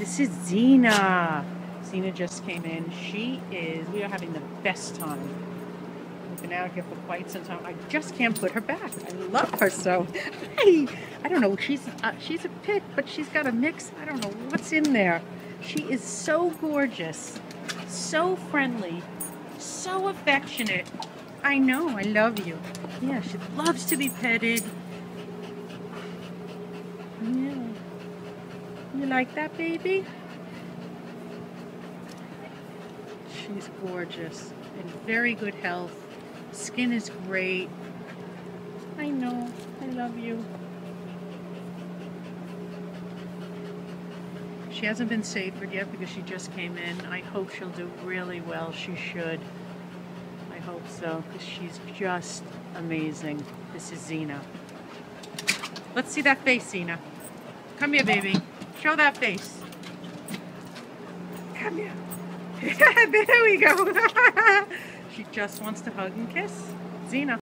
This is Xena. Xena just came in. She is, we are having the best time. We've been out here for quite some time. I just can't put her back. I love her so. I, I don't know, she's, uh, she's a pit, but she's got a mix. I don't know what's in there. She is so gorgeous, so friendly, so affectionate. I know, I love you. Yeah, she loves to be petted. Yeah. You like that, baby? She's gorgeous, in very good health. Skin is great. I know, I love you. She hasn't been safered yet because she just came in. I hope she'll do really well. She should. I hope so because she's just amazing. This is Xena. Let's see that face, Xena. Come here, baby. Show that face. Come here. there we go. she just wants to hug and kiss. Xena.